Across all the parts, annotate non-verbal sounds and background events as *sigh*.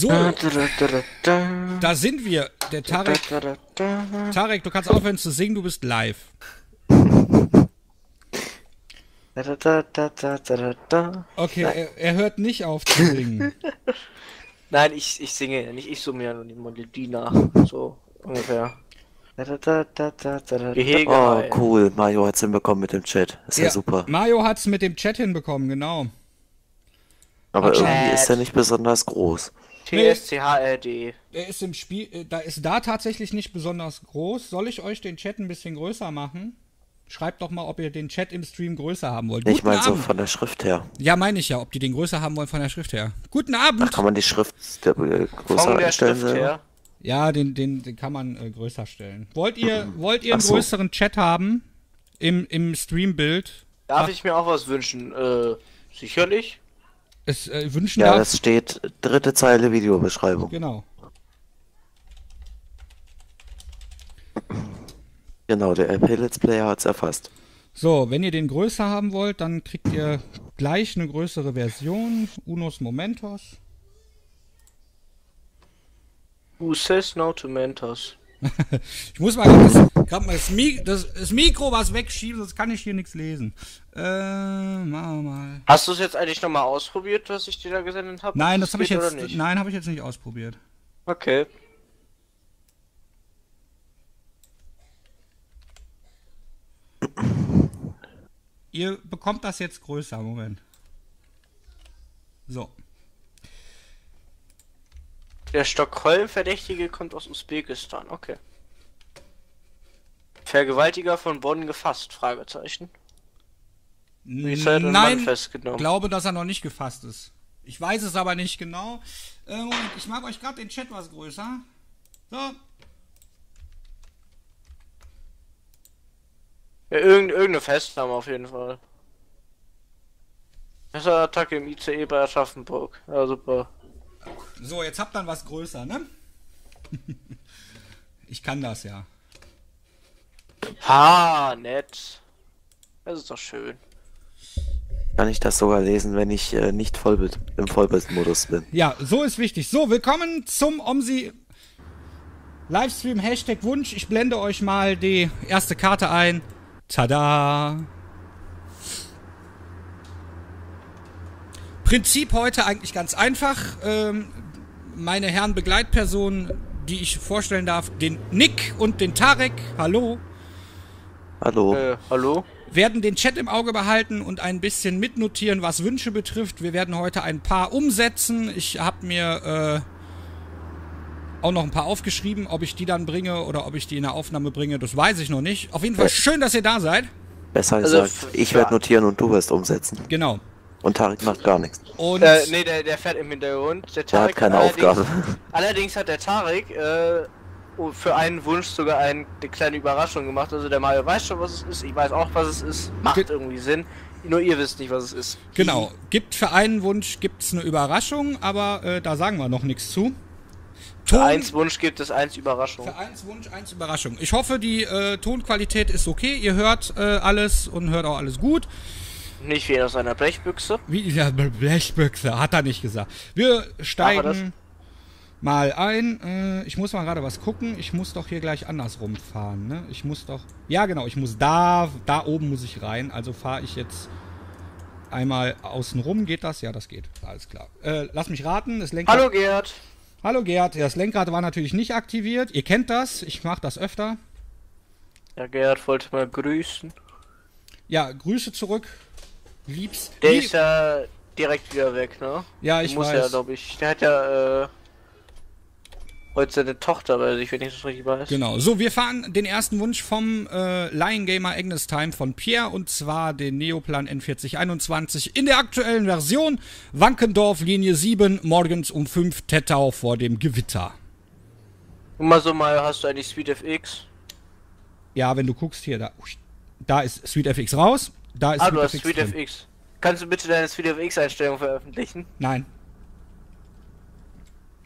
So, da sind wir. Der Tarek. Tarek, du kannst aufhören zu singen, du bist live. Okay, er, er hört nicht auf zu singen. Nein, ich, ich singe ja nicht, ich summe ja nur die Melodie nach. So ungefähr. Gehege. Oh, cool. Mario hat's hinbekommen mit dem Chat. Ist ja, super. Mario hat's mit dem Chat hinbekommen, genau. Aber Chat. irgendwie ist er nicht besonders groß. TSCHRD. Er ist im Spiel, äh, da ist da tatsächlich nicht besonders groß. Soll ich euch den Chat ein bisschen größer machen? Schreibt doch mal, ob ihr den Chat im Stream größer haben wollt. Ich meine so von der Schrift her. Ja, meine ich ja, ob die den größer haben wollen von der Schrift her. Guten Abend. Ach, kann man die Schrift der, äh, größer Von der? Schrift her. Ja, den, den, den kann man äh, größer stellen. Wollt ihr, wollt ihr einen Ach so. größeren Chat haben im, im Streambild? Darf ich mir auch was wünschen? Äh, sicherlich. Es äh, wünschen Ja, darf. das steht dritte Zeile Videobeschreibung. Genau. Genau, der LP Let's Player hat's erfasst. So, wenn ihr den größer haben wollt, dann kriegt ihr gleich eine größere Version. Unos Momentos. Who says no to Mentos? *laughs* Ich muss mal grad das, mal das, das, das Mikro was wegschieben, sonst kann ich hier nichts lesen. Äh, wir mal. Hast du es jetzt eigentlich nochmal ausprobiert, was ich dir da gesendet habe? Nein, das habe ich jetzt. nicht? Nein, habe ich jetzt nicht ausprobiert. Okay. Ihr bekommt das jetzt größer. Moment. So. Der Stockholm-Verdächtige kommt aus Usbekistan. Okay. Vergewaltiger von Bonn gefasst? Fragezeichen. Nein, festgenommen. glaube, dass er noch nicht gefasst ist. Ich weiß es aber nicht genau. Äh, Moment, ich mache euch gerade den Chat was größer. So. Ja, irgend, irgendeine Festnahme auf jeden Fall. Messerattacke im ICE bei Aschaffenburg. Ja, super. So, jetzt habt ihr was größer, ne? *laughs* ich kann das ja. Ha, nett. Das ist doch schön. Kann ich das sogar lesen, wenn ich äh, nicht Vollbild, im Vollbildmodus bin? Ja, so ist wichtig. So, willkommen zum OMSI Livestream Hashtag Wunsch. Ich blende euch mal die erste Karte ein. Tada! Prinzip heute eigentlich ganz einfach. Ähm, meine Herren Begleitpersonen, die ich vorstellen darf, den Nick und den Tarek, hallo, Hallo? Äh, hallo? werden den Chat im Auge behalten und ein bisschen mitnotieren, was Wünsche betrifft. Wir werden heute ein paar umsetzen. Ich habe mir äh, auch noch ein paar aufgeschrieben. Ob ich die dann bringe oder ob ich die in der Aufnahme bringe, das weiß ich noch nicht. Auf jeden Fall schön, dass ihr da seid. Besser Also, gesagt, f- ich ja. werde notieren und du wirst umsetzen. Genau. Und Tarek macht gar nichts. Und Äh, nee, der, der fährt im Hintergrund. Der Der hat Tarek keine allerdings- Aufgabe. *laughs* Allerdings hat der Tarek äh, oh, für einen Wunsch sogar ein, eine kleine Überraschung gemacht. Also der Mario weiß schon, was es ist. Ich weiß auch, was es ist. Macht Ge- irgendwie Sinn. Nur ihr wisst nicht, was es ist. genau, gibt für einen Wunsch gibt's eine Überraschung, aber äh, da sagen wir noch nichts zu. Für Ton, eins Wunsch gibt es eins Überraschung. für eins Wunsch, eins Überraschung. Ich hoffe, die äh, Tonqualität ist okay. Ihr hört äh, alles und hört auch alles gut. Nicht wie aus einer Blechbüchse. Wie ja, Blechbüchse, hat er nicht gesagt. Wir steigen mal ein. Äh, ich muss mal gerade was gucken. Ich muss doch hier gleich andersrum fahren, ne? Ich muss doch. Ja, genau, ich muss da, da oben muss ich rein. Also fahre ich jetzt einmal außen rum. Geht das? Ja, das geht. Alles klar. Äh, lass mich raten. Das Lenkrad. Hallo Gerd. Hallo Gerd. Das Lenkrad war natürlich nicht aktiviert. Ihr kennt das. Ich mache das öfter. Ja, Gerd wollte mal grüßen. Ja, Grüße zurück. Liebs. Der Lieb- ist ja direkt wieder weg, ne? ja, ich Muss weiß. ja, glaube ich. Der hat ja äh, heute seine Tochter bei sich, wenn ich das richtig weiß. Genau. So, wir fahren den ersten Wunsch vom äh, Lion Gamer Agnes Time von Pierre und zwar den Neoplan N4021 in der aktuellen Version. Wankendorf Linie 7, morgens um 5 Tettau vor dem Gewitter. Und mal so mal, hast du eigentlich SweetFX? Ja, wenn du guckst hier, da, da ist SweetFX raus. Da ist Ah, du hast SweetFX. Kannst du bitte deine SweetFX-Einstellung veröffentlichen? Nein.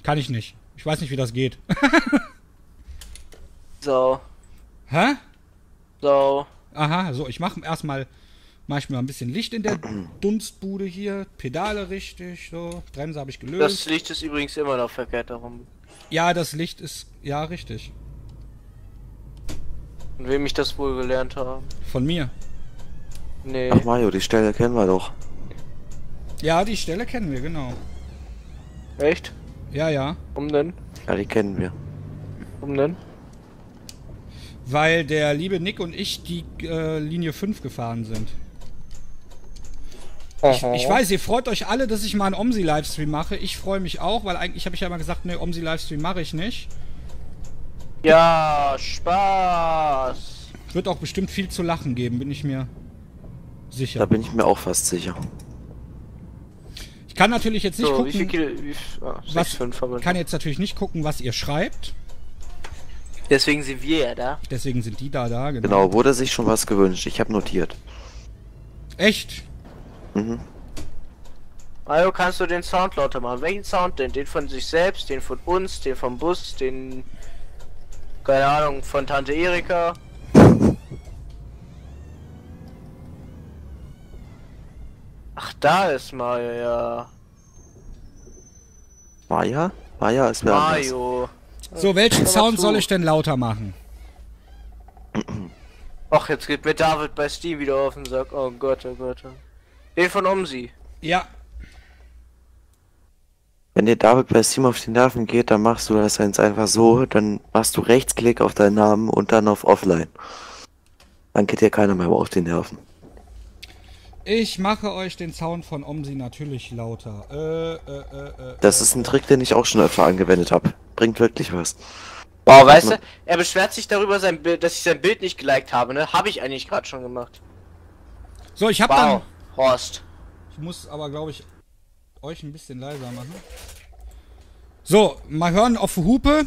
Kann ich nicht. Ich weiß nicht, wie das geht. *laughs* So, Hä? so. Aha, so, ich mache erstmal Mach ich mir mal ein bisschen Licht in der *clears throat* Dunstbude hier. Pedale richtig, so. Bremse habe ich gelöst. Das Licht ist übrigens immer noch verkehrt darum. ja, das Licht ist. Ja, richtig. Und wem ich das wohl gelernt habe. Von mir. Nee. Ach Mario, die Stelle kennen wir doch. Ja, die Stelle kennen wir, genau. Echt? Ja, ja. Um denn? Ja, die kennen wir. Um denn? Weil der liebe Nick und ich die äh, Linie 5 gefahren sind. Ich, ich weiß, ihr freut euch alle, dass ich mal einen Omsi-Livestream mache. Ich freue mich auch, weil eigentlich habe ich ja immer gesagt, ne, Omsi-Livestream mache ich nicht. Ja, Spaß. Wird auch bestimmt viel zu lachen geben, bin ich mir Da sicher. bin ich mir auch fast sicher. Ich kann natürlich jetzt nicht So, wie viel gucken, Kilo? Wie, ah, was, 6, 5 haben wir. kann jetzt natürlich nicht gucken, was ihr schreibt. Deswegen sind wir ja da. Deswegen sind die da, da, genau. Genau, wurde sich schon was gewünscht. Ich habe notiert. Echt? Mhm. Mario, kannst du den Sound lauter machen? Welchen Sound denn? Den von sich selbst, den von uns, den vom Bus, den. Keine Ahnung, von Tante Erika. Ach, da ist Mario, ja. Maya? Maya ist wer anders. Mario. So, welchen Sound zu. soll ich denn lauter machen? Ach, jetzt geht mir David bei Steam wieder auf den Sack. Oh Gott, oh Gott. Den von Omsi. Ja, Wenn dir David bei Steam auf die Nerven geht, dann machst du das jetzt einfach so, dann machst du Rechtsklick auf deinen Namen und dann auf Offline. Dann geht dir keiner mehr auf die Nerven. Ich mache euch den Sound von Omsi natürlich lauter. Äh, äh, äh, äh. Das ist ein Trick, den ich auch schon öfter angewendet habe. Bringt wirklich was. Boah, weißt du, er beschwert sich darüber, sein Bild, dass ich sein Bild nicht geliked habe, ne? Habe ich eigentlich gerade schon gemacht. So, ich habe Wow, dann... Horst. Ich muss aber, glaube ich, euch ein bisschen leiser machen. So, mal hören auf die Hupe.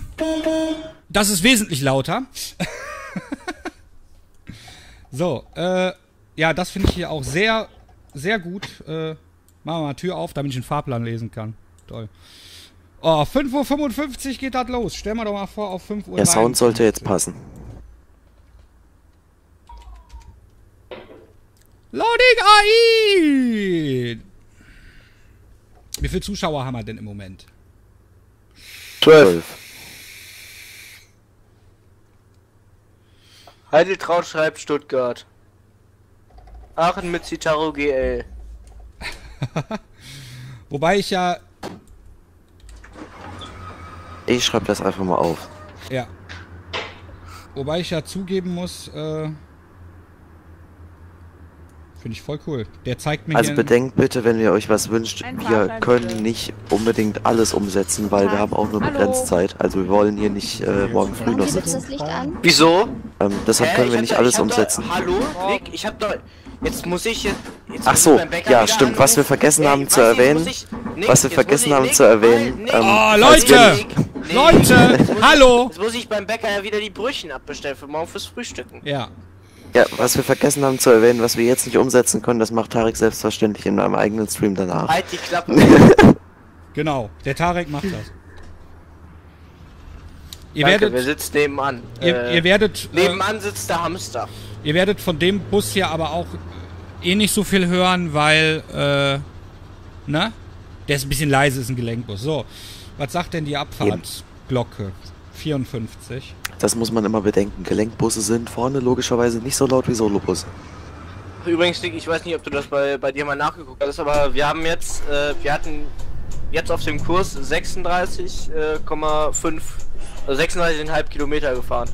Das ist wesentlich lauter. *laughs* so, äh, ja, das finde ich hier auch sehr, sehr gut. Äh, machen wir mal Tür auf, damit ich den Fahrplan lesen kann. Toll. Oh, 5.55 Uhr geht das los. Stell mal doch mal vor, auf 5 Uhr. Der Sound sollte jetzt passen. Loading AI! Wie viele Zuschauer haben wir denn im Moment? 12. Heideltraut schreibt Stuttgart. Aachen mit Citaro GL. *laughs* Wobei ich ja Ich schreibe das einfach mal auf. Ja. Wobei ich ja zugeben muss, äh, finde ich voll cool. Der zeigt mir Also bedenkt bitte, wenn ihr euch was wünscht, wir können nicht unbedingt alles umsetzen, weil wir haben auch nur begrenzt Zeit. Also wir wollen hier nicht äh, morgen früh noch sitzen. das Licht an? Wieso? Ähm, deshalb können wir nicht alles umsetzen. Hallo, Nick, ich hab doch. Jetzt muss ich jetzt. jetzt Ach so, ja, stimmt. Was wir vergessen Ey, haben zu erwähnen- muss ich- Nick, was wir vergessen haben Nick, zu erwähnen, ähm, Oh, Leute! Leute! jetzt muss ich- Hallo! Jetzt muss ich beim Bäcker ja wieder die Brötchen abbestellen für morgen fürs Frühstücken. Ja. Ja, was wir vergessen haben zu erwähnen, was wir jetzt nicht umsetzen können, das macht Tarek selbstverständlich in einem eigenen Stream danach. Halt die Klappe. *laughs* Genau. Der Tarek macht das. Ihr Danke, wer werdet, sitzt nebenan? ihr, Äh, ihr werdet, äh, nebenan sitzt der Hamster. ihr werdet von dem Bus hier aber auch eh nicht so viel hören, weil, äh, ne? Der ist ein bisschen leise, ist ein Gelenkbus. So. Was sagt denn die Abfahrtsglocke? 54. Das muss man immer bedenken. Gelenkbusse sind vorne logischerweise nicht so laut wie Solobusse. Übrigens, Nick, ich weiß nicht, ob du das bei, bei dir mal nachgeguckt hast, aber wir haben jetzt, äh, wir hatten jetzt auf dem Kurs 36,5, also 36,5 Kilometer gefahren.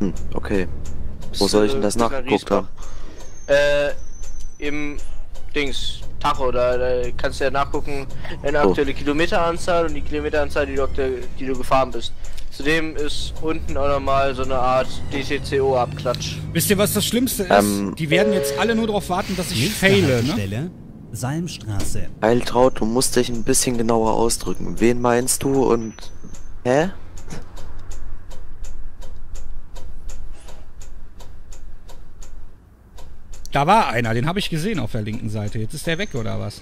Hm, okay. Wo soll ich denn äh, das bis nach nachgeguckt haben? Äh, im Dings, Tacho, da, da kannst du ja nachgucken, deine Oh. aktuelle Kilometeranzahl und die Kilometeranzahl, die du, die du gefahren bist. Zudem ist unten auch nochmal so eine Art DCCO-Abklatsch. Wisst ihr, was das Schlimmste ist? Ähm, die werden jetzt alle nur darauf warten, dass ich faile, ne? Salmstraße. Heiltraut, du musst dich ein bisschen genauer ausdrücken. Wen meinst du und... Hä? Da war einer, den habe ich gesehen auf der linken Seite. Jetzt ist der weg, oder was?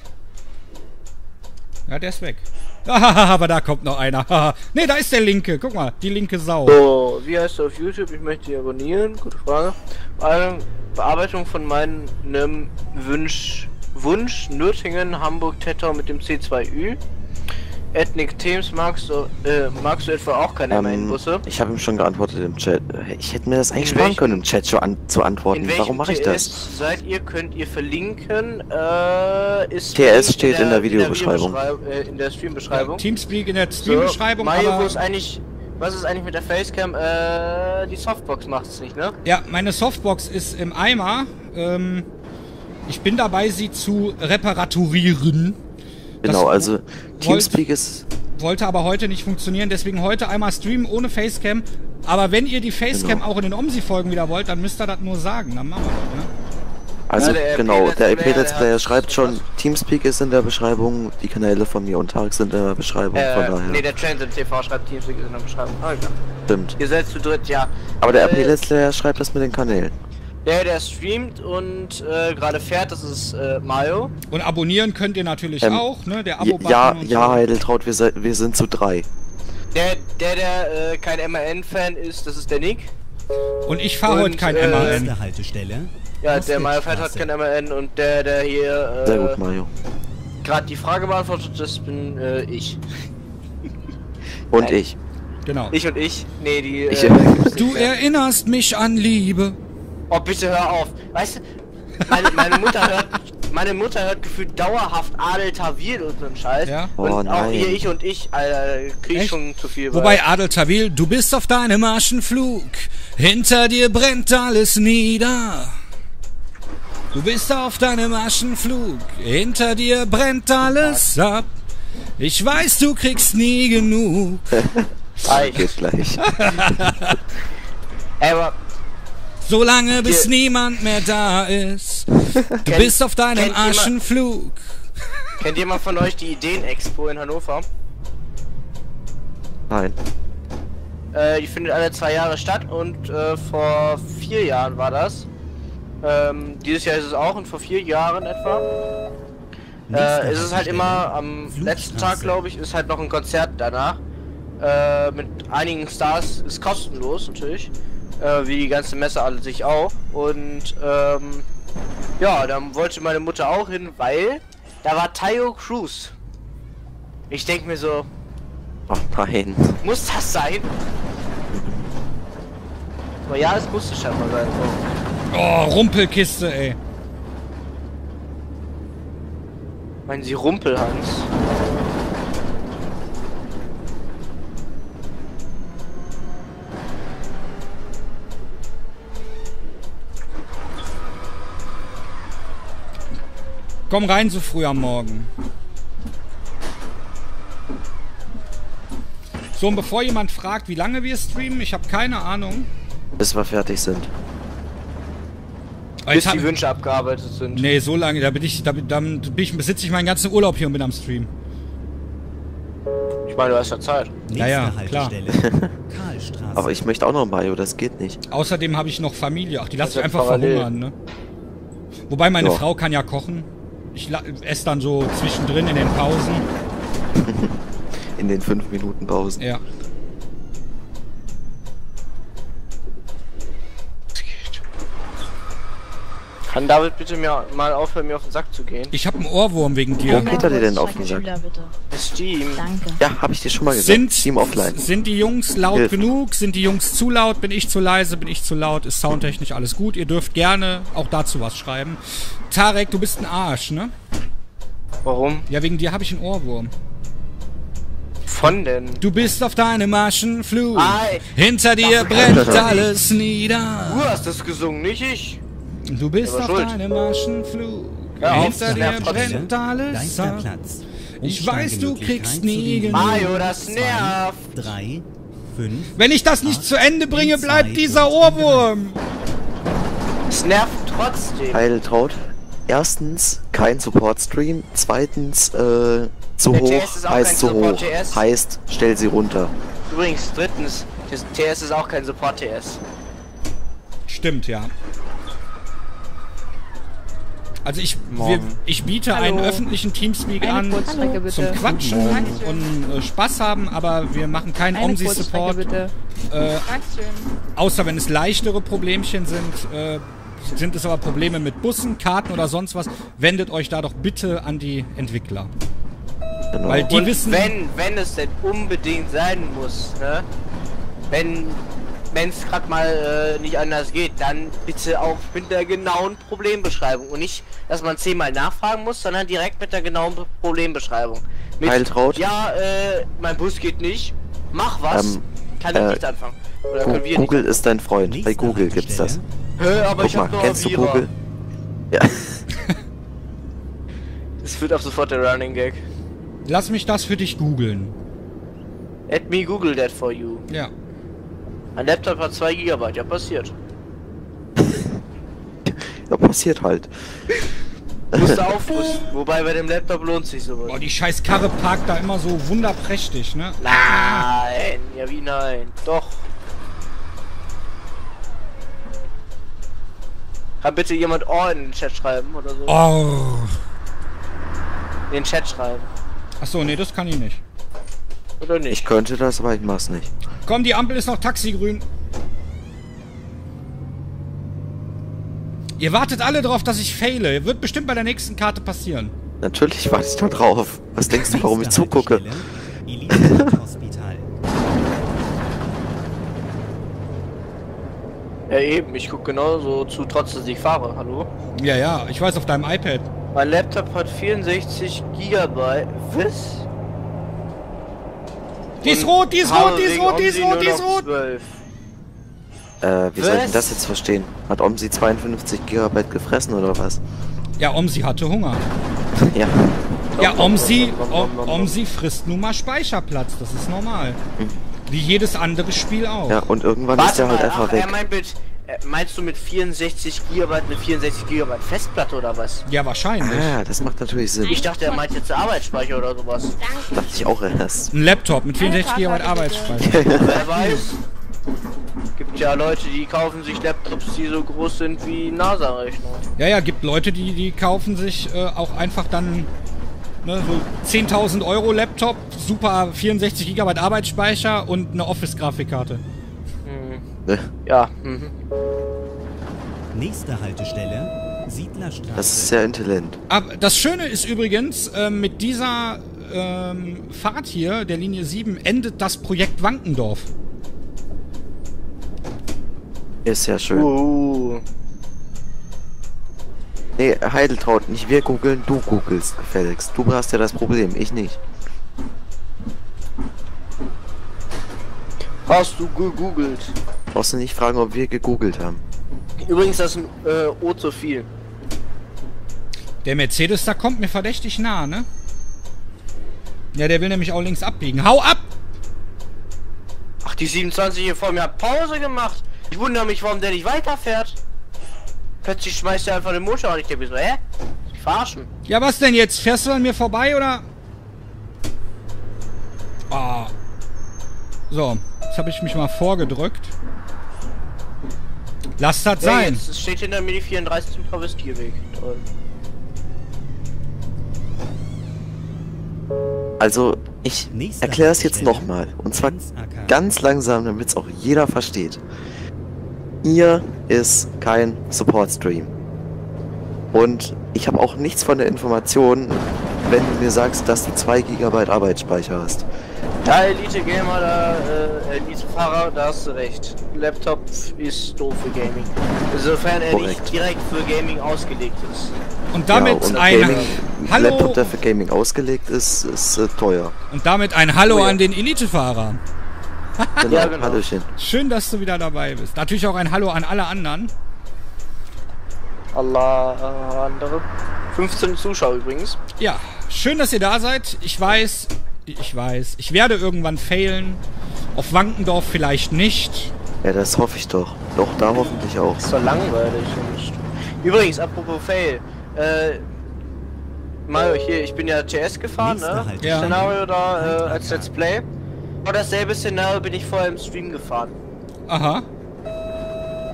Ja, der ist weg. *laughs* aber da kommt noch einer. *laughs* ne, da ist der linke. Guck mal, die linke Sau. So, wie heißt du auf YouTube? Ich möchte dich abonnieren. Gute Frage. Bearbeitung von meinem Wunsch, Wunsch Nürtingen, Hamburg, Tettau mit dem C2Ü. Ethnic Teams magst du, äh, magst du etwa auch keine Ähm, MAN-Busse? ich habe ihm schon geantwortet im Chat. Äh, Ich hätte mir das eigentlich In sparen können, im Chat schon an, zu antworten. Warum mache ich TS das? seid ihr? Könnt ihr verlinken? Äh, ist TS Link steht in der Videobeschreibung. Videobeschreib- äh, in der Streambeschreibung. Teamspeak in der So, Streambeschreibung, Mario, wo aber ist eigentlich, was ist eigentlich mit der Facecam? Äh, die Softbox macht es nicht, ne? ja, meine Softbox ist im Eimer. Ähm, ich bin dabei, sie zu reparaturieren. Genau, Das also Teamspeak ist. Wollte aber heute nicht funktionieren, deswegen heute einmal streamen ohne Facecam. Aber wenn ihr die Facecam Genau. auch in den OMSI-Folgen wieder wollt, dann müsst ihr das nur sagen. Dann machen wir das, ne? Also Ja, der genau, der Let's EP Player, schreibt schon, Teamspeak ist in der Beschreibung, die Kanäle von mir und Tarek sind in der Beschreibung, von Äh, daher. nee, der Transit TV schreibt Teamspeak ist in der Beschreibung. Ah, klar. Stimmt. Ihr seid zu dritt, ja. Aber der Äh, Let's Player schreibt das mit den Kanälen. Der, der streamt und äh, gerade fährt, das ist äh, Mario. Und abonnieren könnt ihr natürlich Ähm, auch, ne? Der Ja, Abo-Button ja, und ja so. Heideltraut, wir, se- wir sind zu drei. Der, der, der äh, kein MAN-Fan ist, das ist der Nick. Und ich fahre heute Und, kein äh, MAN. Nächste Haltestelle. Ja, der Mario fährt hat Ostwildstraße. kein MAN und der, der hier Sehr äh, gut, Mario. gerade die Frage beantwortet, das bin äh, ich. *laughs* Und Nein. ich. Genau. Ich und ich. Nee, die. Ich- äh, *laughs* Du erinnerst mich an Liebe. Oh, bitte hör auf. Weißt du, meine, meine Mutter hört. Meine Mutter hört gefühlt dauerhaft Adel Tawil und so einen Scheiß. Ja? Oh, und auch nein. hier ich und ich, Alter, krieg Echt? ich schon zu viel. Wobei Adel Tawil, du bist auf deinem Marschenflug. Hinter dir brennt alles nieder. Du bist auf deinem Marschenflug. Hinter dir brennt alles ab. Ich weiß, du kriegst nie genug. *laughs* Ei, Geht gleich. Ey, aber Solange bis Hier- niemand mehr da ist. Du Kennt- bist auf deinem Aschenflug. kennt jemand von euch die Ideen-Expo in Hannover? Nein. Äh, die findet alle zwei Jahre statt und äh, vor vier Jahren war das. Ähm, dieses Jahr ist es auch und vor vier Jahren etwa. Äh, es ist halt Haltestelle. immer am letzten Tag, glaube ich, ist halt noch ein Konzert danach. Äh, mit einigen Stars ist kostenlos natürlich. Äh, wie die ganze Messe alle sich auch. Und ähm, ja, dann wollte meine Mutter auch hin, weil da war Tayo Cruz. Ich denke mir so, Oh nein. muss das sein? Aber ja, es musste scheinbar sein. So. Oh, Rumpelkiste, ey. Meinen Sie Rumpelhans? Komm rein so früh am Morgen. So, und bevor jemand fragt, wie lange wir streamen, ich habe keine Ahnung. Bis wir fertig sind. Bis die Wünsche abgearbeitet sind. Nee, so lange, da bin ich, da, bin- dann bin ich, besitze ich meinen ganzen Urlaub hier und bin am Stream. Ich meine, du hast ja Zeit. Nächste Ja, ja, klar. *laughs* Aber ich möchte auch noch Mario, das geht nicht. Außerdem habe ich noch Familie. Ach, die lasse ich einfach parallel. verhungern, ne? Wobei meine Ja. Frau kann ja kochen. Ich esse dann so zwischendrin in den Pausen. *laughs* In den 5 Minuten Pausen. Ja. Kann David bitte mir mal aufhören, mir auf den Sack zu gehen? Ich habe einen Ohrwurm wegen Wo dir. geht er dir denn auf den Sack? Schüler, bitte. Steam. Danke. Ja, habe ich dir schon mal gesagt. Sind, Team offline. sind die Jungs laut Hilft. genug? Sind die Jungs zu laut? Bin ich zu leise? Bin ich zu laut? Ist soundtechnisch alles gut? Ihr dürft gerne auch dazu was schreiben. Tarek, du bist ein Arsch, ne? Warum? Ja, wegen dir habe ich einen Ohrwurm. Von denn? Du bist auf deinem Marschenflug. Ei. Hinter dir Ach, brennt alles nieder. Du hast das gesungen, nicht ich. Du bist auf schuld. deinem Marschenflug. Hör auf, Hinter dir brennt alles ab. Platz. Ich weiß, du kriegst nie genug. Mario, das zwei, nervt. Drei, fünf, Wenn ich das nicht acht, zu Ende bringe, zwei bleibt dieser Ohrwurm. Es nervt trotzdem. Heideltraut. Erstens, kein Support-Stream. Zweitens, äh, zu Der hoch TS ist auch heißt kein zu hoch. Support-TS. Heißt, stell sie runter. Übrigens, drittens, das TS ist auch kein Support-TS. Stimmt, ja. Also ich, wir, ich biete Hallo. einen öffentlichen Teamspeak Eine an zum. Quatschen und äh, Spaß haben, aber wir machen keinen Eine OMSI-Support. Äh, außer wenn es leichtere Problemchen sind, äh, sind es aber Probleme mit Bussen, Karten oder sonst was, wendet euch da doch bitte an die Entwickler. Genau. Weil die Und wissen. wenn, wenn es denn unbedingt sein muss, ne? Wenn wenn es gerade mal äh, nicht anders geht, dann bitte auch mit der genauen Problembeschreibung und nicht, dass man zehnmal nachfragen muss, sondern direkt mit der genauen Be- Problembeschreibung. Mit, Heiltraut? Ja, äh, mein Bus geht nicht. Mach was. Ähm, Kann ich äh, nicht anfangen. Oder Gu- können wir Google ist dein Freund. Bei Google gibt's das. Nicht. Hä, aber Guck ich mal, hab noch kennst du. Google? Ja. *laughs* Es wird ab sofort der Running Gag. Lass mich das für dich googeln. Let me Google that for you. Ja. Mein Laptop hat 2 GB, ja passiert. *laughs* ja, passiert halt. Musste *laughs* aufrüsten. Wobei bei dem Laptop lohnt sich sowas. Boah, die scheiß Karre parkt da immer so wunderprächtig, ne? Nein, ja wie nein? Doch. Kann bitte jemand Oh in den Chat schreiben oder so? Oh. In den Chat schreiben. Achso, nee, das kann ich nicht. Oder Ich nicht? könnte das, aber ich mach's nicht. Komm, die Ampel ist noch taxigrün. Ihr wartet alle drauf, dass ich faile. Wird bestimmt bei der nächsten Karte passieren. Natürlich warte ich da drauf. Was denkst du, warum ich zugucke? Haltestelle, Elite Hospital. Ja eben, ich guck genauso zu, trotz dass ich fahre. Hallo? Ja, ja, ich weiß auf deinem iPad. Mein Laptop hat 64 Gigabyte. Was? Die ist rot, die ist rot, die ist rot, die ist rot, die ist rot. 12. Äh, wie soll ich denn das jetzt verstehen? Hat Omsi 52 Gigabyte gefressen oder was? Ja, Omsi hatte Hunger. *laughs* ja. Ja, Omsi. Omsi frisst nun mal Speicherplatz. Das ist normal. Wie jedes andere Spiel auch. Ja, und irgendwann ist Warte er halt mal, einfach ach, weg. er meint meinst du mit 64 GB eine 64 GB Festplatte oder was? Ja, wahrscheinlich. Ah, das macht natürlich Sinn. Ich dachte, er meint jetzt Arbeitsspeicher oder sowas. Danke. Dachte ich auch erst. Ein Laptop mit 64 GB. Arbeitsspeicher. Wer weiß? Gibt ja Leute, die kaufen sich Laptops, die so groß sind wie NASA-Rechner. Ja, ja, gibt Leute, die, die kaufen sich äh, auch einfach dann ne, so 10.000 Euro Laptop, super 64 GB Arbeitsspeicher und eine Office-Grafikkarte. Ne? Ja, mhm. Nächste Haltestelle, Siedlerstraße. Das ist sehr intelligent. Aber das Schöne ist übrigens, ähm, mit dieser ähm, Fahrt hier, der Linie 7, endet das Projekt Wankendorf. Ist ja schön. Uh, Nee, Heideltraut, nicht wir googeln, du googelst gefälligst. Du hast ja das Problem, ich nicht. hast du gegoogelt? Brauchst du nicht fragen, ob wir gegoogelt haben. Übrigens, das ist ein äh, O zu viel. Der Mercedes, da kommt mir verdächtig nah, ne? Ja, der will nämlich auch links abbiegen. Hau ab! Ach, die 27 hier vor mir hat Pause gemacht. Ich wundere mich, warum der nicht weiterfährt. Plötzlich schmeißt er einfach den Motor an. Ich denke mir so, hä? Ich verarschen. Ja, was denn jetzt? Fährst du an mir vorbei oder? Ah. So, jetzt habe ich mich mal vorgedrückt. Lass das Ja, sein. jetzt steht hinter mir die 34 zum Travestierweg. Toll. Also, ich erkläre es jetzt nochmal. Und zwar ganz langsam, damit es auch jeder versteht. Hier ist kein Support-Stream. Und ich habe auch nichts von der Information, wenn du mir sagst, dass du 2 GB Arbeitsspeicher hast. Ja, Elite Gamer, da, äh, Elite Fahrer, da hast du recht. Laptop ist doof für Gaming. Insofern er Korrekt. nicht direkt für Gaming ausgelegt ist. Und damit ja, und ein Gaming, Hallo Laptop, der für Gaming ausgelegt ist, ist äh, teuer. und damit ein Hallo Oh ja. an den Elitefahrer. Genau, *laughs* Ja, genau. Hallöchen. Schön, dass du wieder dabei bist. Natürlich auch ein Hallo an alle anderen. Allah äh, andere. 15 Zuschauer übrigens. Ja, schön, dass ihr da seid. Ich weiß, ich weiß, ich werde irgendwann failen. Auf Wankendorf vielleicht nicht. Ja, das hoffe ich doch. Doch, da hoffentlich auch. Ist doch langweilig. Und übrigens, apropos Fail. Äh, Mario, hier, ich bin ja TS gefahren, Nächste ne? Haltestelle. Ja. Szenario da äh, als Let's Play. Und dasselbe Szenario bin ich vorher im Stream gefahren. Aha.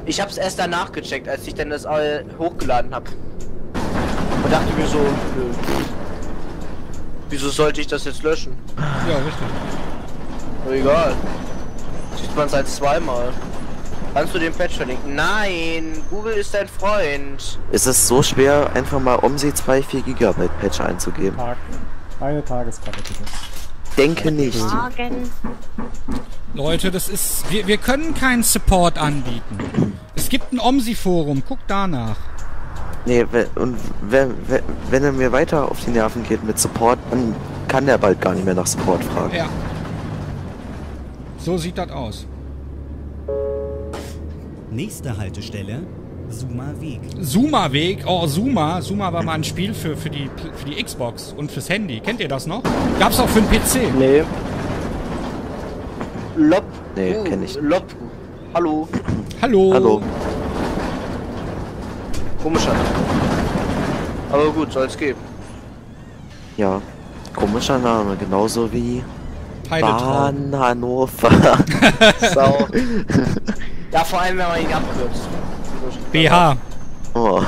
Ich hab's erst danach gecheckt, als ich dann das äh, hochgeladen hab. Und dachte mir so, nö. Wieso sollte ich das jetzt löschen? Ja, richtig. Egal. Sieht man seit zweimal. Kannst du den Patch verlinken? Nein, Google ist dein Freund. Ist es so schwer, einfach mal OMSI 2 4 GB Patch einzugeben? Tag. Eine Tageskarte bitte. Denke nicht. Morgen. Leute, das ist. Wir, wir können keinen Support anbieten. Es gibt ein OMSI-Forum, guck danach. Nee, und wenn, wenn, wenn er mir weiter auf die Nerven geht mit Support, dann kann er bald gar nicht mehr nach Support fragen. Ja. So sieht das aus. Nächste Haltestelle, Suma Weg. Suma-Weg, oh Suma. Suma war mal ein Spiel für, für, die, für die Xbox und fürs Handy. Kennt ihr das noch? Gab's auch für den PC. Nee. Lob. Nee, kenn ich. Lob. Hallo. Hallo. Hallo. Komischer. Aber gut, soll's geben. Ja, komischer Name, genauso wie Bahn Hannover. *laughs* Sau. ja, vor allem, wenn man ihn abkürzt. BH. oh.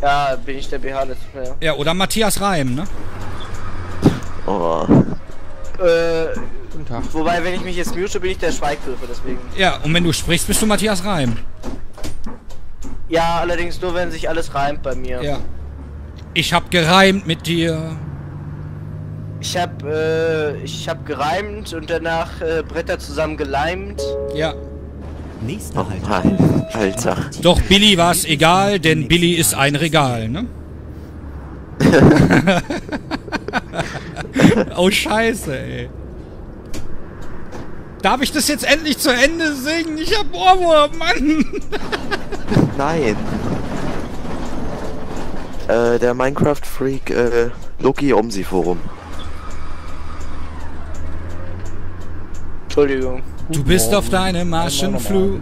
Ja, bin ich der BH letztes Mal. Ja, oder Matthias Reim, ne? Oh. Äh, Guten Tag. wobei, wenn ich mich jetzt mute, bin ich der Schweighöfer, deswegen. Ja, und wenn du sprichst, bist du Matthias Reim. Ja, allerdings nur, wenn sich alles reimt bei mir. Ja. Ich hab gereimt mit dir. Ich hab, äh, ich hab gereimt und danach äh, Bretter zusammen geleimt. Ja. Nächste Oh Mann, Alter. Doch Billy war's egal, denn Billy ist ein Regal, ne? *laughs* oh Scheiße, ey. Darf ich das jetzt endlich zu Ende singen? Ich hab Ohrwurm, Mann! *laughs* Nein. Äh, der Minecraft-Freak, äh, Loki Omsi Forum. Entschuldigung. Du bist auf deinem Marschenflug.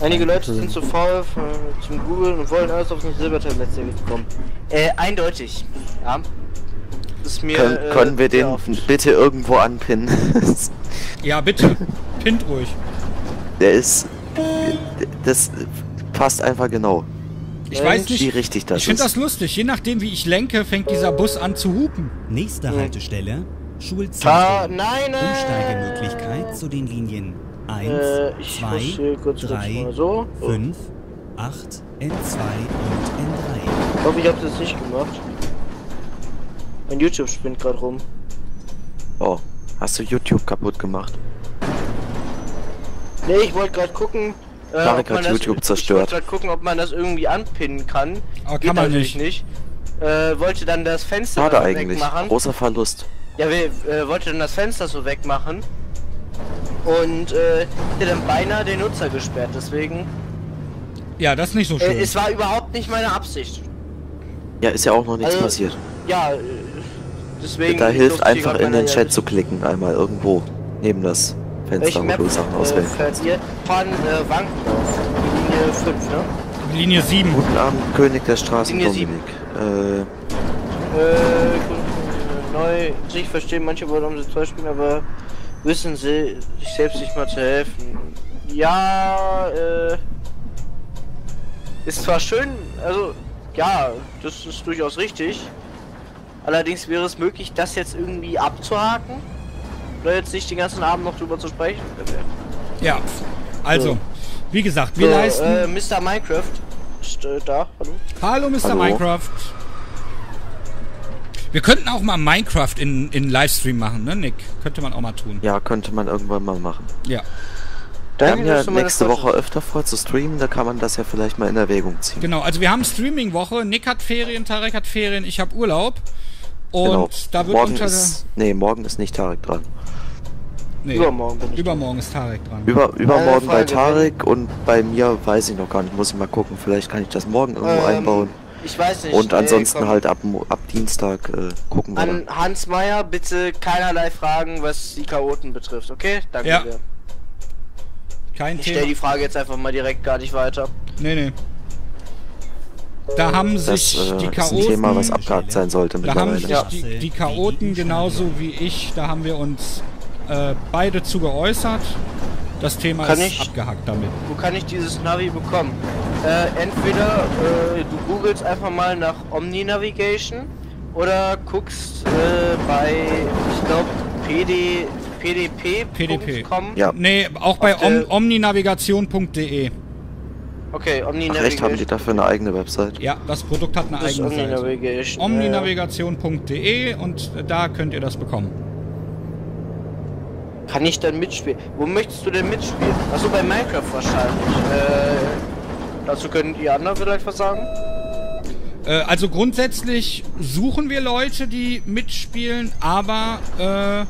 Einige Leute sind zu faul für, zum Googlen und wollen alles auf ein Silbertablett bekommen. Äh, eindeutig. Ja. Das ist mir. Können, äh, können wir den oft. bitte irgendwo anpinnen? *laughs* Ja, bitte. Pint ruhig. der ist. Das passt einfach genau. Ich Äh, weiß Wie nicht. richtig das Ich finde ist. das lustig. Je nachdem, wie ich lenke, fängt dieser Bus an zu hupen. Nächste Hm. Haltestelle, Schulzentrum. nein, nein! Umsteigemöglichkeit zu den Linien 1, Äh, ich muss 2, hier kurz, kurz 3, mal so. Oh. 5, 8, N2 und N3. Ich hoffe, ich habe das nicht gemacht. Mein YouTube spinnt gerade rum. Oh, hast du YouTube kaputt gemacht? Nee, ich wollte gerade gucken. Äh, man hat das- YouTube Ich zerstört. wollte gerade gucken, ob man das irgendwie anpinnen kann. Aber Geht kann man natürlich nicht. nicht. Äh, wollte dann das Fenster Schade eigentlich. wegmachen. Großer Verlust. Ja, wir, äh, wollte dann das Fenster so wegmachen. Und äh, hätte dann beinahe den Nutzer gesperrt. Deswegen. Ja, das ist nicht so schön. Äh, es war überhaupt nicht meine Absicht. Ja, ist ja auch noch nichts Also, passiert. Ja, äh, deswegen. Da hilft einfach in den Chat zu klicken, einmal irgendwo. Neben das Welche Fenster, wo Map du Sachen äh, auswählen kannst. ihr? Fahren äh, Wankendorf. Linie 5, ne? Linie 7. Guten Abend, König der Straßen, Linie. Dominik. Äh, Äh, gut, neu. Ich verstehe manche Worte, um sie zu spielen, aber wissen sie sich selbst nicht mal zu helfen. Ja, äh. Ist zwar schön, also, ja, das ist durchaus richtig. Allerdings wäre es möglich, das jetzt irgendwie abzuhaken. Oder jetzt nicht den ganzen Abend noch drüber zu sprechen. Ja. Also, So. wie gesagt, wir so, leisten. äh, Mr. Minecraft. Ist, äh, da, hallo. Hallo, Mr. Hallo. Minecraft. Wir könnten auch mal Minecraft in, in Livestream machen, ne, Nick? Könnte man auch mal tun. ja, könnte man irgendwann mal machen. Ja. Wir haben ja nächste Woche öfter vor zu streamen, da kann man das ja vielleicht mal in Erwägung ziehen. Genau, also wir haben Streaming-Woche. Nick hat Ferien, Tarek hat Ferien, ich habe Urlaub. Und Genau. da wird morgen unter ist, nee, morgen ist nicht Tarek dran. nee, Übermorgen bin ich Übermorgen ist Tarek dran. Über, übermorgen bei Folge Tarek und bei mir weiß ich noch gar nicht, muss ich mal gucken. Vielleicht kann ich das morgen irgendwo Ähm, einbauen. Ich weiß nicht. Und äh, ansonsten komm. halt ab, ab Dienstag äh, gucken wir. An. Hans Meyer bitte keinerlei Fragen, was die Chaoten betrifft, okay? Danke Ja. sehr. Kein Ich stelle Thema. die Frage jetzt einfach mal direkt gar nicht weiter. Nee, nee. Da haben Das sich äh, die ist ein Thema, was Chaoten. abgehakt sein sollte Da haben sich Ja. die, die Chaoten genauso wie ich, da haben wir uns äh, beide zu geäußert. Das Thema Kann ist ich- abgehakt damit. Wo kann ich dieses Navi bekommen? Äh, entweder äh, du googelst einfach mal nach Omni Navigation oder guckst äh, bei, ich glaube, PD, PDP. PDP. .com? Ja. Nee, auch bei om omninavigation.de. Okay, Omni Ach echt, haben die dafür eine eigene Website? Ja, das Produkt hat eine Das eigene Omni Seite. Omninavigation.de und da könnt ihr das bekommen. Kann ich dann mitspielen? Wo möchtest du denn mitspielen? Achso, bei Minecraft wahrscheinlich. Äh, dazu können die anderen vielleicht was sagen? Äh, also grundsätzlich suchen wir Leute, die mitspielen, aber äh,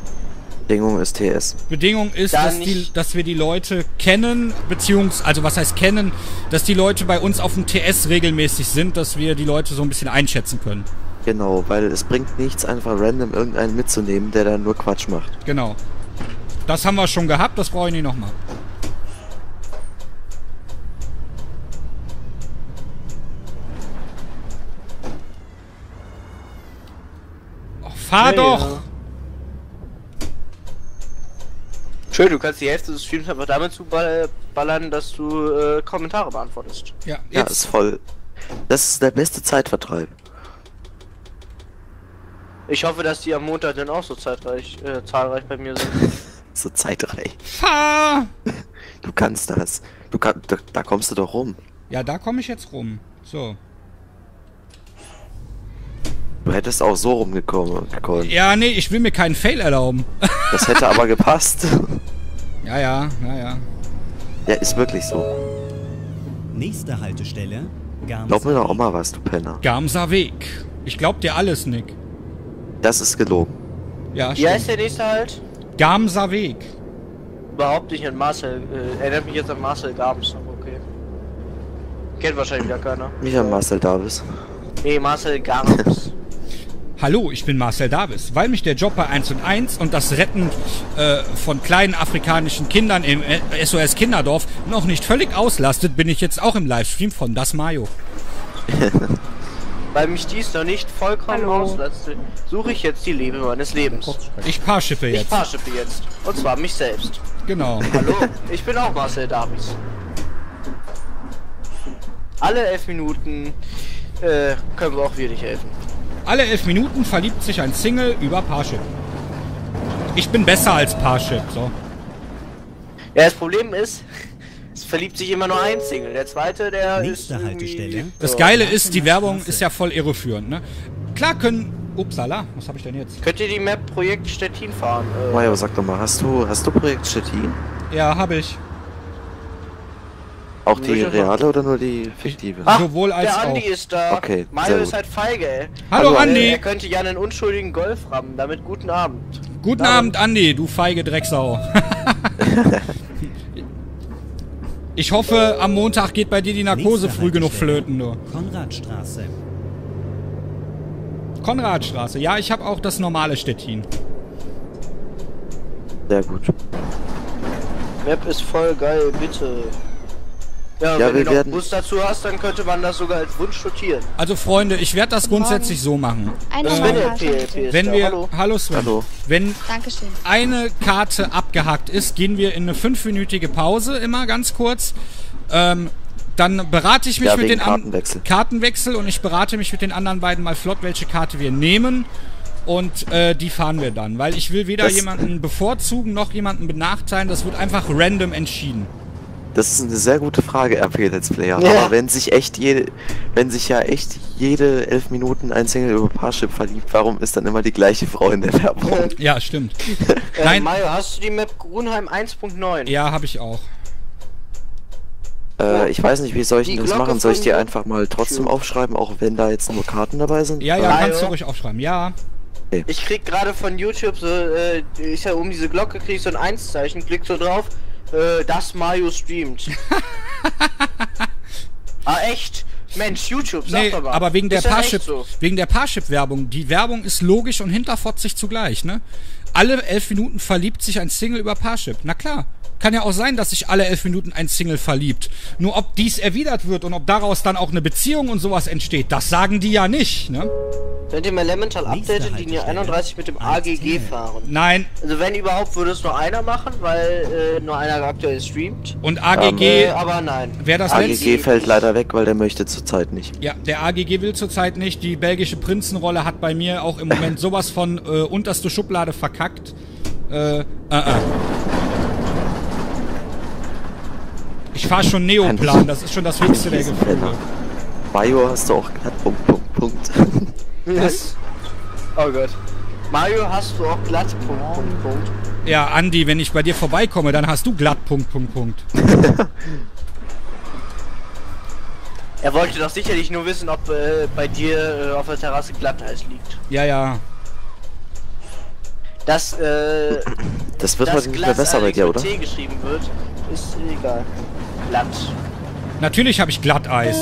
Bedingung ist TS. Bedingung ist, Da dass, die, dass wir die Leute kennen, beziehungsweise, also was heißt kennen, dass die Leute bei uns auf dem TS regelmäßig sind, dass wir die Leute so ein bisschen einschätzen können. Genau, weil es bringt nichts, einfach random irgendeinen mitzunehmen, der dann nur Quatsch macht. Genau. Das haben wir schon gehabt, das brauche ich nicht nochmal. Oh, fahr Ja, doch! ja. Schön, du kannst die Hälfte des Streams einfach damit zuballern, dass du äh, Kommentare beantwortest. Ja, Ja, jetzt, ist voll. Das ist der beste Zeitvertreib. Ich hoffe, dass die am Montag dann auch so zeitreich, äh, zahlreich bei mir sind. *laughs* So zeitreich. fahr! Du kannst das. Du kann, da, da kommst du doch rum. Ja, da komme ich jetzt rum. So. Du hättest auch so rumgekommen. gekommen. Ja, nee, ich will mir keinen Fail erlauben. *laughs* Das hätte aber gepasst. Ja, ja, ja, ja. Ja, ist wirklich so. Nächste Haltestelle, Glaub mir doch auch mal was, du Penner. Gamser Weg. Ich glaub dir alles, Nick. Das ist gelogen. Ja, Wie heißt stimmt. der nächste halt? Gamser Weg. Überhaupt nicht an Marcel. Äh, erinnert mich jetzt an Marcel Gabens, aber okay. Kennt wahrscheinlich wieder keiner. Mich an Marcel Davis. Nee, Marcel Gabens. *laughs* Hallo, ich bin Marcel Davis. Weil mich der Job bei 1 und 1 und das Retten äh, von kleinen afrikanischen Kindern im äh, SOS Kinderdorf noch nicht völlig auslastet, bin ich jetzt auch im Livestream von Das Mayo. *laughs* Weil mich dies noch nicht vollkommen auslässt, suche ich jetzt die Liebe meines Lebens. Ich paarschippe Ich jetzt. fahrschippe jetzt. Und zwar mich selbst. Genau. Hallo, ich bin auch Marcel Davis. Alle elf Minuten äh, können wir auch wir dich helfen. Alle elf Minuten verliebt sich ein Single über Parship. Ich bin besser als Parship, so. Ja, das Problem ist, es verliebt sich immer nur ein Single. Der zweite, der Nächste ist. Haltestelle. Das. Geile ist, die Werbung ist ja voll irreführend, ne? Klar können... Upsala, was habe ich denn jetzt? Könnt ihr die Map Projekt Stettin fahren? Äh, Mario, sag doch mal, hast du, hast du Projekt Stettin? Ja, habe ich. Auch die reale oder nur die fiktive? Ah, Sowohl als der Andi auch. ist da. Okay, Mario ist halt feige, ey. Hallo, Hallo, Andi! Er könnte ja einen unschuldigen Golf rammen. Damit guten Abend. Guten Darum- Abend, Andi, du feige Drecksau. *laughs* *laughs* ich hoffe, am Montag geht bei dir die Narkose früh genug flöten, du. Konradstraße. Konradstraße. Ja, ich habe auch das normale Stettin. Sehr gut. Map ist voll geil, bitte. Ja, Ja, wenn wir du noch werden- Bus dazu hast, dann könnte man das sogar als Wunsch notieren. Also Freunde, ich werde das grundsätzlich so machen. Ein Sven ist Wenn wir, Hallo. hallo Sven, Hallo. wenn Dankeschön. eine Karte abgehackt ist, gehen wir in eine fünfminütige Pause, immer ganz kurz. Ähm, dann berate ich mich Ja, mit den an- Kartenwechsel. Kartenwechsel und ich berate mich mit den anderen beiden mal flott, welche Karte wir nehmen. Und äh, die fahren wir dann, weil ich will weder Das- jemanden bevorzugen noch jemanden benachteilen. Das wird einfach random entschieden. Das ist eine sehr gute Frage, RP Let's Player. Ja. Aber wenn sich echt jede, wenn sich ja echt jede elf Minuten ein Single über Parship verliebt, warum ist dann immer die gleiche Frau in der Werbung? Ja, stimmt. *laughs* Äh, Nein. Mario, hast du die Map Grunheim 1.9? Ja, habe ich auch. Äh, ich weiß nicht, wie soll ich Die denn das Glocke machen? Soll ich die einfach mal trotzdem aufschreiben, auch wenn da jetzt nur Karten dabei sind? Ja, ja, Mario? kannst du ruhig aufschreiben. Ja. Ich krieg gerade von YouTube so, äh, ich ja um diese Glocke krieg ich so ein Einszeichen, klick so drauf, äh, das Mario streamt. *laughs* ah, echt? Mensch, YouTube, sag Nee, doch mal. aber wegen der Parship, so? wegen der Parship-Werbung. Die Werbung ist logisch und hinterfotzig zugleich, ne? Alle elf Minuten verliebt sich ein Single über Parship. Na klar. Kann ja auch sein, dass sich alle elf Minuten ein Single verliebt. Nur ob dies erwidert wird und ob daraus dann auch eine Beziehung und sowas entsteht, das sagen die ja nicht, ne? Könnt ihr mir Elemental Nächste Updated Linie Haltestelle. 31 mit dem AGG fahren? Nein. Also wenn überhaupt würde es nur einer machen, weil äh, nur einer aktuell streamt. Und AGG, Äh, aber nein. wer das AGG letzte... fällt leider weg, weil der möchte zurzeit nicht. Ja, der AGG will zurzeit nicht. Die belgische Prinzenrolle hat bei mir auch im Moment *laughs* sowas von äh, unterste Schublade verkackt. Äh, äh, äh. Ich fahr schon Neoplan, das ist schon das höchste der Gefühle. Mayo hast du auch glatt Punkt, Punkt, Punkt. *laughs* Was? Oh Gott. Mario, hast du auch glatt Punkt, Punkt, Punkt. Ja, Andi, wenn ich bei dir vorbeikomme, dann hast du glatt Punkt, Punkt, Punkt. *laughs* Er wollte doch sicherlich nur wissen, ob äh, bei dir äh, auf der Terrasse Glatteis liegt. Ja, ja. Das, äh, *clears throat* Das wird das heute nicht mehr besser bei dir, oder? T geschrieben wird, ist egal. Glatt. Natürlich habe ich Glatteis.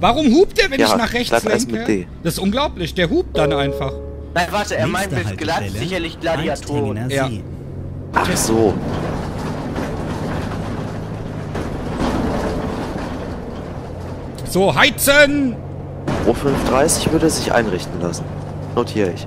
Warum hupt der, wenn Ja, ich nach rechts lenke? Das ist unglaublich, der hupt dann einfach. Nein, warte, er meint mit glatt sicherlich Gladiatoren. Ja. Ach so. So, heizen! O530 würde sich einrichten lassen. Notiere ich.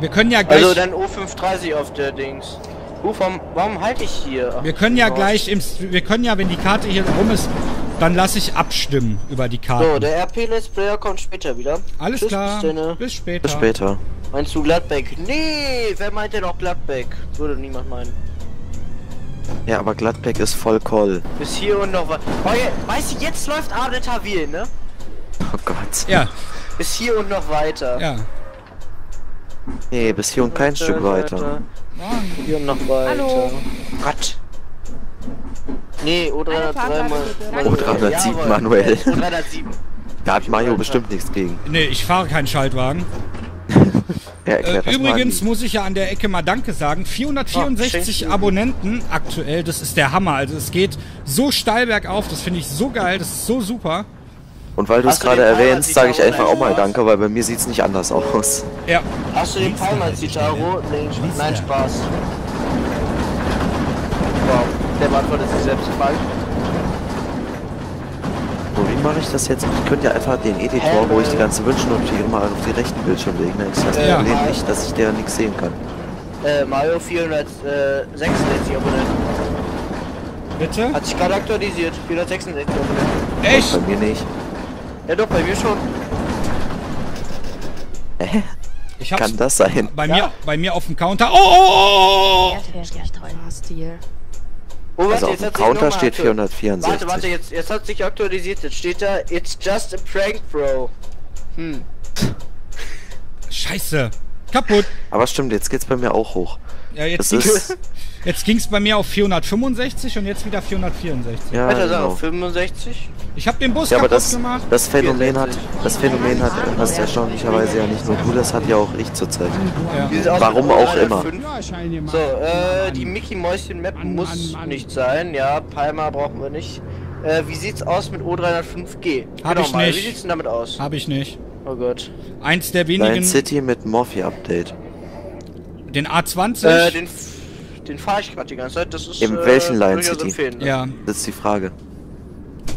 Wir können ja gleich... Also dann O530 auf der Dings. Ruf, warum, warum halte ich hier? Ach, wir können ja Gott. gleich im... Wir können ja, wenn die Karte hier rum ist, dann lasse ich abstimmen über die Karte. So, der RP Let's Player kommt später wieder. Alles Tschüss, klar. Bis. Bis später. Bis später. Meinst du Gladbeck? Nee, wer meint denn auch Gladbeck? Würde niemand meinen. Ja, aber Gladbeck ist voll Koll. Bis hier und noch was. Oh weißt du, jetzt läuft Tawil, ne? Oh Gott. Ja, Bis hier und noch weiter. ja. Nee, bis hier und kein Stück weiter. Hier und noch weiter. Hallo. Gott. Nee, O303 Eine Fahrt mal. bitte. O307 manuell. O307. Da hat Mario bestimmt nichts gegen. Nee, ich fahre keinen Schaltwagen. *laughs* Er Äh, übrigens muss ich ja an der Ecke mal Danke sagen. Ach, 464 schenken. Abonnenten aktuell, das ist der Hammer. Also es geht so steil bergauf, das finde ich so geil, das ist so super. Und weil du es gerade erwähnst, sage ich einfach auch mal? Danke, weil bei mir sieht's nicht anders aus. Ja, Hast du den Palmer Haltestelle. Citaro? Nee, Schwester. nein, Spaß. Wow, der beantwortet sich selbst Frage. So, wie mache ich das jetzt? Ich könnte ja einfach den Editor, wo ich die ganze Wünschnotiere mal auf die rechten Bildschirm legen. Dann ist das Ja. Problem nicht, dass ich der nichts sehen kann. Äh, Mario 466 Abonnenten. bitte? Hat sich gerade aktualisiert. 466 Abonnenten. Echt? Bei mir nicht. Ja doch, bei mir schon. Hä? Ich hab's Kann das sein? bei Ja. mir bei mir auf dem Counter. Oh, oh, oh, oh! Stil. Oh, Also auf dem Counter steht aktu- 464. Warte, warte, jetzt, jetzt hat sich aktualisiert. Jetzt steht da, it's just a prank, bro. Hm. Scheiße. Kaputt. Aber stimmt, jetzt geht's bei mir auch hoch. Ja, jetzt ging's, *laughs* jetzt ging's bei mir auf 465 und jetzt wieder 464. Ja, sagen, genau. 65? Ich habe den Bus Ja, aber kaputt das, gemacht. das Phänomen hat, 64. das Phänomen hat, hast erstaunlicherweise ja nicht nur du, das hat ja auch ich zurzeit. Ja. Warum auch 305? So, äh, die Mickey Mäuschen Map muss nicht sein. Ja, Palmer brauchen wir nicht. Äh, wie sieht's aus mit O305G? Hab ich mal, nicht. Wie sieht's denn damit aus? Habe ich nicht. Oh Gott. Eins der wenigen, City mit Morphe Update. Den A20. Äh, den, den fahre ich gerade die ganze Zeit. Das ist In äh, welchen Lion City? ne? ja, Das ist die Frage.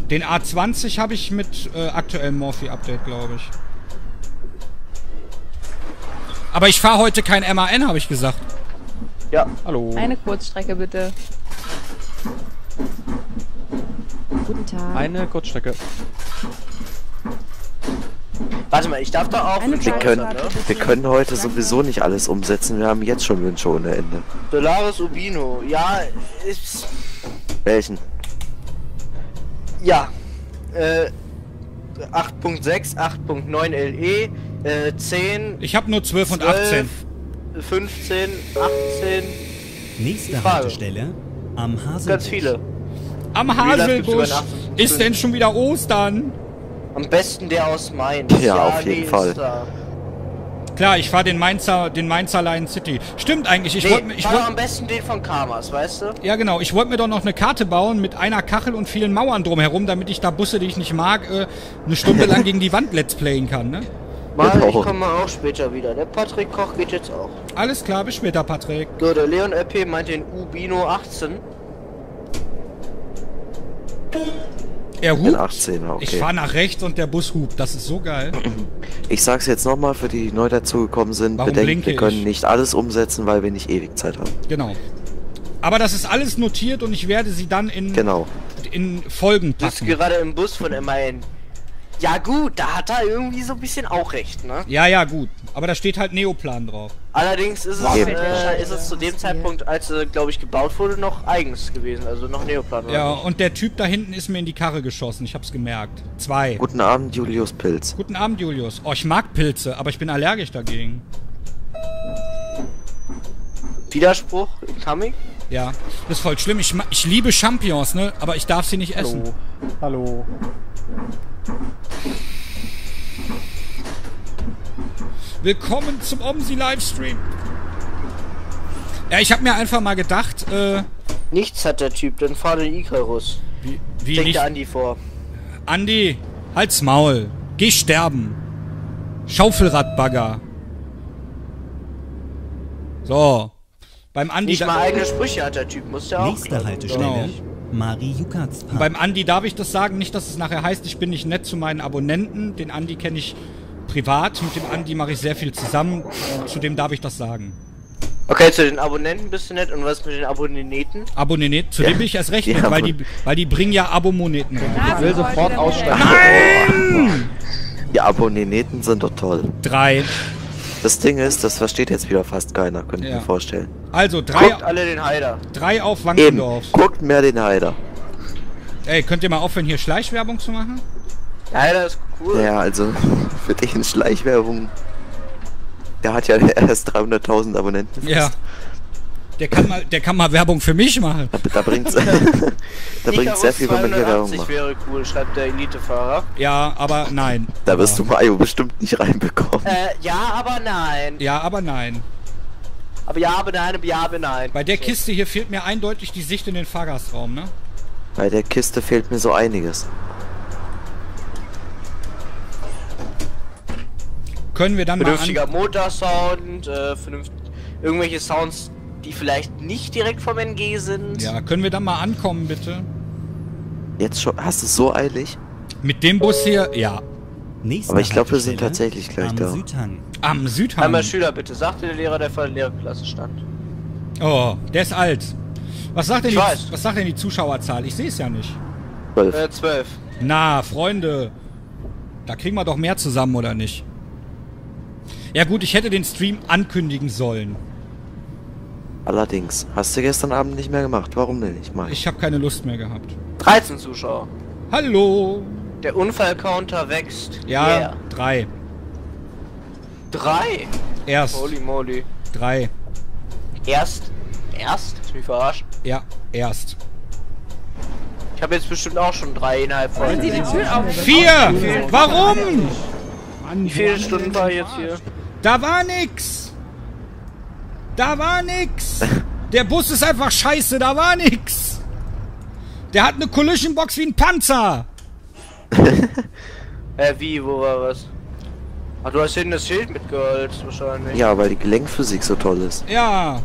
den A20 habe ich mit äh, aktuellem Morphe-Update, glaube ich. Aber ich fahre heute kein MAN, habe ich gesagt. Ja. Hallo. Eine Kurzstrecke bitte. Guten Tag. Eine Kurzstrecke. Warte mal, ich darf da auch Wir können, ne? wir können heute sowieso nicht alles umsetzen. Wir haben jetzt schon Wünsche ohne Ende. Solaris Ubino. Ja, ist. Welchen? Ja. Äh. 8.6, 8.9 LE, äh, 10, Ich habe nur 12 und 12, 18. 15, 18, Nächste Frage. Haltestelle am Haselbusch. ganz viele. Am Haselbusch. Ist denn schon wieder Ostern? Am besten der aus Mainz. Ja, auf jeden ist Fall. da. Klar, ich fahre den Mainzer, den Mainzer Lion City. Stimmt eigentlich. Ich Nee, wollte, ich fahr wollte, am besten den von Kamas, weißt du? ja genau, ich wollte mir doch noch eine Karte bauen mit einer Kachel und vielen Mauern drumherum, damit ich da Busse, die ich nicht mag, äh, eine Stunde lang *laughs* gegen die Wand let's playen kann. Ne? Mal, Genau. ich komme auch später wieder. Der Patrick Koch geht jetzt auch. Alles klar, bis später, Patrick. So, der Leon LP meint den Ubino 18. Er hupt. 18er, okay. Ich fahre nach rechts und der Bus hupt. Das ist so geil. *clears throat* Ich sag's jetzt nochmal für die, die neu dazugekommen sind. Warum Bedenkt, wir können ich? nicht alles umsetzen, weil wir nicht ewig Zeit haben. Genau. Aber das ist alles notiert und ich werde sie dann in, Genau. in Folgen Du bist packen. gerade im Bus von MAN. Ja gut, da hat er irgendwie so ein bisschen auch recht, ne? Ja, ja, gut. Aber da steht halt Neoplan drauf. Allerdings ist es, äh, ist es zu dem Zeitpunkt, als sie, glaube ich, gebaut wurde, noch eigens gewesen, also noch Neoplan. oder Ja, nicht? und der Typ da hinten ist mir in die Karre geschossen. Ich hab's gemerkt. Zwei. Guten Abend, Julius Pilz. Guten Abend, Julius. Oh, ich mag Pilze, aber ich bin allergisch dagegen. Widerspruch incoming? Ja, das ist voll schlimm. Ich, ich liebe Champignons, ne? Aber ich darf sie nicht essen. Hallo. Hallo. Willkommen zum Omsi Livestream. Ja, ich habe mir einfach mal gedacht, äh, Nichts hat der Typ, dann fahr den Icarus. wie, wie nicht. der Andi vor. Andi, halt's Maul. Geh sterben. Schaufelradbagger. So. Beim Andi, Nicht mal eigene Sprüche hat der Typ, muss der auch. Nächste. Haltestelle. Genau. Mari-Jukats-Park. beim Andi darf ich das sagen, nicht, dass es nachher heißt, ich bin nicht nett zu meinen Abonnenten. Den Andi kenne ich privat. Mit dem Andi mache ich sehr viel zusammen. Zu dem darf ich das sagen. Okay, zu den Abonnenten bist du nett und was mit den Abonnenten? Abonnet, zu Ja. dem bin ich erst recht Ja, nett, weil aber- die, weil die bringen ja Abomoneten rein. Ich will sofort Oh, Die Abonnenten sind doch toll. Drei. Das Ding ist, das versteht jetzt wieder fast keiner, könnt ihr Ja. mir vorstellen. Also, drei, Guckt alle den Heider. drei auf Eben, Wankendorf. guckt mehr den Heider. Ey, könnt ihr mal aufhören, hier Schleichwerbung zu machen? Heider ist cool. Ja, also für dich in Schleichwerbung. Der hat ja *laughs* erst 300.000 Abonnenten. fast. Ja. Der kann mal, der kann mal Werbung für mich machen. Da, da bringt's, *laughs* *laughs* da bringt's sehr viel, wenn man hier Werbung 280 macht. wäre cool, schreibt der Elitefahrer. Ja, aber nein. Da wirst du Mario bestimmt nicht reinbekommen. Äh, ja, aber nein. Ja, aber nein. Aber ja, aber nein, aber ja, aber nein. Bei der Kiste hier fehlt mir eindeutig die Sicht in den Fahrgastraum, ne? Bei der Kiste fehlt mir so einiges. Können wir dann Vernünftiger. Motorsound, äh, vernünft irgendwelche Sounds, die vielleicht nicht direkt vom NG sind. Ja, können wir dann mal ankommen, bitte? Jetzt schon, hast du es so eilig? Mit dem Bus hier, ja. Nächste Aber ich glaube, wir sind tatsächlich gleich am da. Südhang. Am Südhang. Einmal Schüler bitte, sagte der Lehrer, der vor der Lehrerklasse stand. Oh, der ist alt. Was sagt denn, Ich die, weiß. was sagt denn die Zuschauerzahl? Ich sehe es ja nicht. 12. Äh, zwölf. Na, Freunde. Da kriegen wir doch mehr zusammen, oder nicht? Ja gut, ich hätte den Stream ankündigen sollen. Allerdings, hast du gestern Abend nicht mehr gemacht. Warum denn nicht, Mike? Ich habe keine Lust mehr gehabt. 13 Zuschauer. Hallo. Der Unfallcounter wächst. Ja, Yeah. drei. Drei. Erst. Holy moly. Drei. Erst. Erst? Hast du mich verarscht? Ja, erst. Ich habe jetzt bestimmt auch schon drei innerhalb von. Sind die die Tür auf? Vier! Warum? Wie viele Stunden war jetzt hier? Da war nix. Da war nix. *laughs* Der Bus ist einfach scheiße, da war nix. Der hat eine Collision Box wie ein Panzer. *laughs* Äh, wie, wo war was? Ach, du hast hinten das Schild mitgeholt, wahrscheinlich. Ja, weil die Gelenkphysik so toll ist. Ja.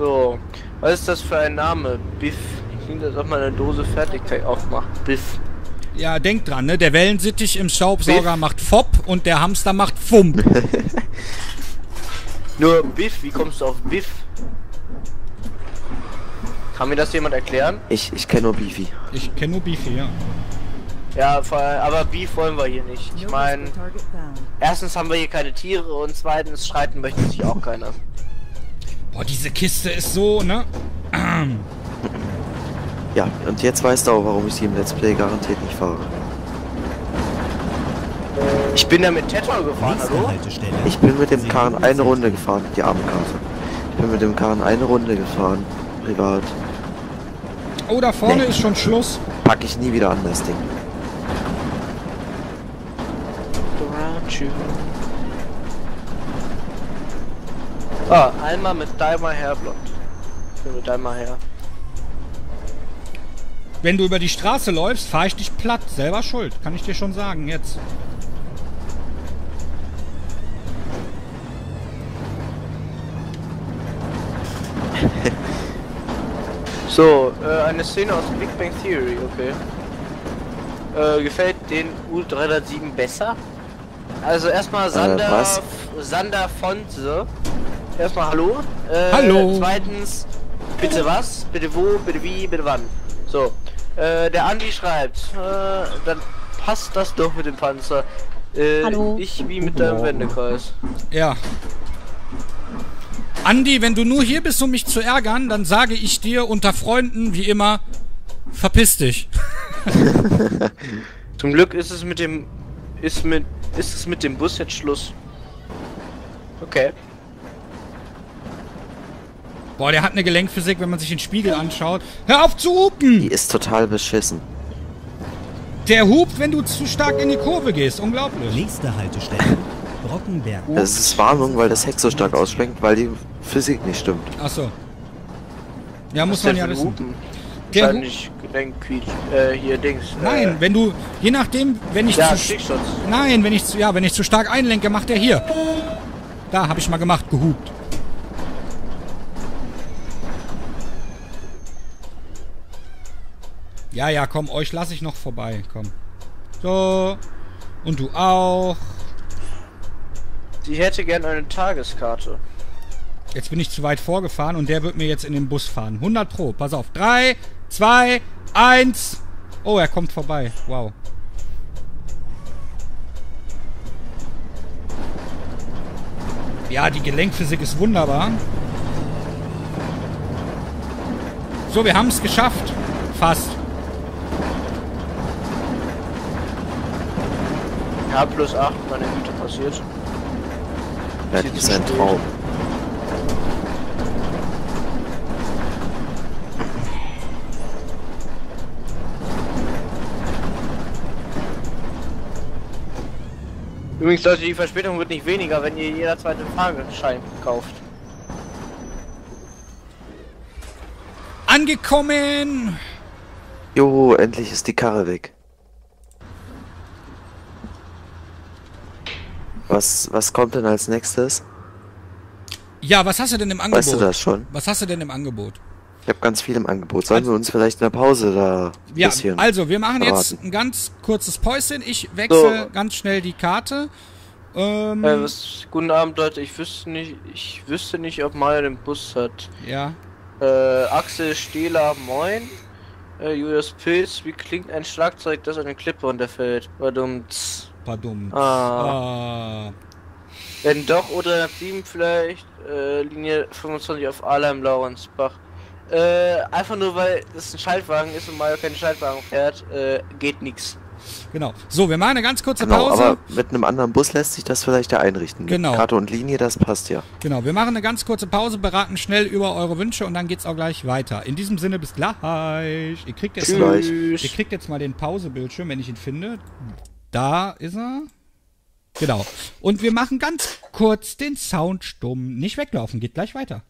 So. Was ist das für ein Name? Biff. Klingt, als ob man eine Dose Fertigkeit aufmacht. Biff. Ja, denk dran, ne? Der Wellensittich im Staubsauger Biff. macht Fopp und der Hamster macht Fump. *laughs* Nur Biff, wie kommst du auf Biff? Kann mir das jemand erklären? Ich, ich kenne nur Beefy. Ich kenne nur Beefy, ja. Ja, aber Beef wollen wir hier nicht. Ich meine, erstens haben wir hier keine Tiere und zweitens streiten möchte sich auch keiner. Boah, diese Kiste ist so, ne? *clears throat* Ja, und jetzt weißt du auch, warum ich sie im Let's Play garantiert nicht fahre. Ich bin da mit Tetra gefahren, hallo? Haltestelle. Ich bin mit dem Karren eine. Runde gefahren, die arme Karte. Ich bin mit dem Karren eine Runde gefahren, privat. Oh, da vorne ist schon Schluss. Pack ich nie wieder an, das Ding. Ah, einmal mit Daimler Hairblond. Ich bin mit Daimler Hair. Wenn du über die Straße läufst, fahr ich dich platt. Selber schuld, kann ich dir schon sagen, jetzt. *laughs* So, äh, eine Szene aus Big Bang Theory, okay. Äh, gefällt den U307 besser? Also erstmal Sander, was? Sander Fonse. Erstmal hallo. Äh, Hallo. Zweitens, bitte was? Bitte wo? Bitte wie? Bitte wann? So. Äh, der Andi schreibt, äh, dann passt das doch mit dem Panzer. Äh, Hallo. Ich wie mit deinem Wendekreis. Ja. Andi, wenn du nur hier bist, um mich zu ärgern, dann sage ich dir unter Freunden, wie immer, verpiss dich. *laughs* Zum Glück ist es mit dem ist mit ist es mit dem Bus jetzt Schluss. Okay. Boah, der hat eine Gelenkphysik, wenn man sich den Spiegel anschaut. Hör auf zu Die hupen! ist total beschissen. Der hupt, wenn du zu stark in die Kurve gehst. Unglaublich. Nächste Haltestelle Brockenberg. Das ist Warnung, weil das Heck so stark ausschwenkt, weil die Physik nicht stimmt. Achso. Ja, muss Was man ja wissen. Hupen? Der Wahrscheinlich Gelenkquietsch, äh, hier Dings. Nein, äh, wenn du, je nachdem, wenn ich ja, zu, nein, wenn ich zu, ja, wenn ich zu stark einlenke, macht er hier. Da, habe ich mal gemacht, gehupt. Ja, ja, komm, euch lasse ich noch vorbei, komm. So. Und du auch. Sie hätte gern eine Tageskarte. Jetzt bin ich zu weit vorgefahren und der wird mir jetzt in den Bus fahren. 100 pro. Pass auf. 3, 2, 1. Oh, er kommt vorbei. Wow. Ja, die Gelenkphysik ist wunderbar. So, wir haben es geschafft. Fast. Ja, plus 8, meine Güte, passiert. Zu ist ein spät. Traum. Übrigens, Leute, die Verspätung wird nicht weniger, wenn ihr jeder zweite Fahrschein kauft. Angekommen! Jo, endlich ist die Karre weg. Was, was kommt denn als nächstes? Ja, was hast du denn im Angebot? Weißt du das schon? Was hast du denn im Angebot? Ich habe ganz viel im Angebot. Sollen wir uns vielleicht in der Pause da ein Ja, bisschen... also wir machen jetzt beraten? ein ganz kurzes Päuschen. Ich wechsle So. ganz schnell die Karte. Ähm, Äh, was, guten Abend, Leute. Ich wüsste nicht, ich wüsste nicht, ob Mario den Bus hat. ja. Äh, Axel Stehler, moin. Äh, Julius Pilz, wie klingt ein Schlagzeug, das an eine Klippe runterfällt? Verdammt. Pardon. Ah. Ah. Wenn doch, oder 7 vielleicht, äh, Linie 25 auf Alheim Laurensbach. Äh, einfach nur weil es ein Schaltwagen ist und Mario keinen Schaltwagen fährt, äh, geht nix. Genau. So, wir machen eine ganz kurze Genau, Pause. aber mit einem anderen Bus lässt sich das vielleicht ja einrichten. Genau. Karte und Linie, das passt ja. Genau, wir machen eine ganz kurze Pause, beraten schnell über eure Wünsche und dann geht's auch gleich weiter. In diesem Sinne, bis gleich. Ihr kriegt jetzt, Bis gleich. ihr kriegt jetzt mal den Pausebildschirm, wenn ich ihn finde. Da ist er. Genau. Und wir machen ganz kurz den Sound stumm. Nicht weglaufen, geht gleich weiter.